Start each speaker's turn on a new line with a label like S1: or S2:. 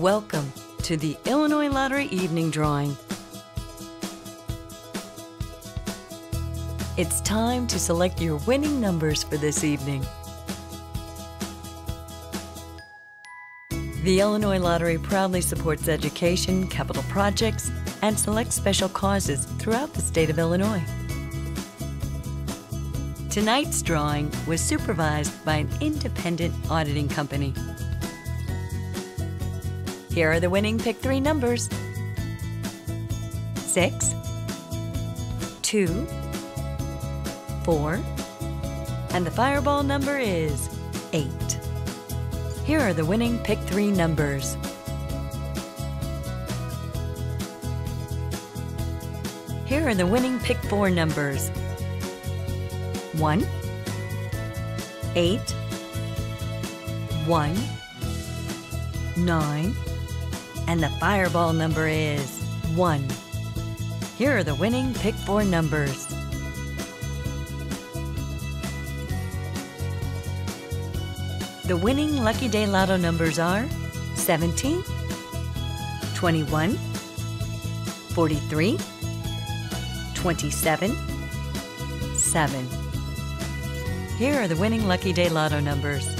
S1: Welcome to the Illinois Lottery Evening Drawing. It's time to select your winning numbers for this evening. The Illinois Lottery proudly supports education, capital projects, and selects special causes throughout the state of Illinois. Tonight's drawing was supervised by an independent auditing company. Here are the winning pick three numbers. Six, two, four, and the fireball number is eight. Here are the winning pick three numbers. Here are the winning pick four numbers. One, eight, one, nine, and the fireball number is 1. Here are the winning pick four numbers. The winning Lucky Day Lotto numbers are 17, 21, 43, 27, 7. Here are the winning Lucky Day Lotto numbers.